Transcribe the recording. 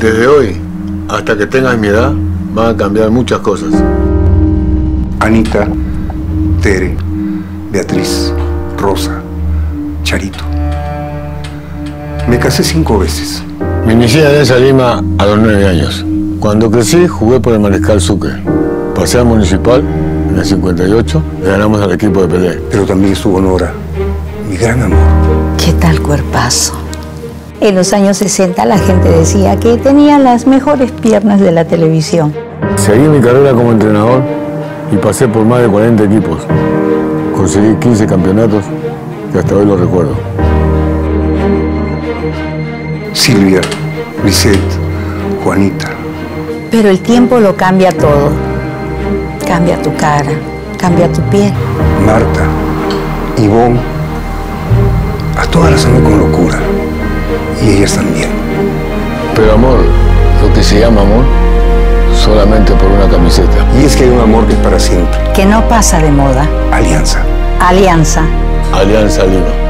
Desde hoy hasta que tengas mi edad van a cambiar muchas cosas. Anita, Tere, Beatriz, Rosa, Charito. Me casé cinco veces. Me inicié en esa Lima a los nueve años. Cuando crecí jugué por el Mariscal Sucre. Pasé al Municipal en el 58 y ganamos al equipo de Pelé. Pero también estuvo Nora, mi gran amor. ¿Qué tal cuerpazo? En los años 60 la gente decía que tenía las mejores piernas de la televisión. Seguí mi carrera como entrenador y pasé por más de 40 equipos. Conseguí 15 campeonatos que hasta hoy lo recuerdo. Silvia, Lisette, Juanita. Pero el tiempo lo cambia todo. Cambia tu cara, cambia tu piel. Marta, Ivonne, a todas las amo con locura. Y ellas también. Pero amor, lo que se llama amor, solamente por una camiseta. Y es que hay un amor que es para siempre. Que no pasa de moda. Alianza. Alianza. Alianza Lima.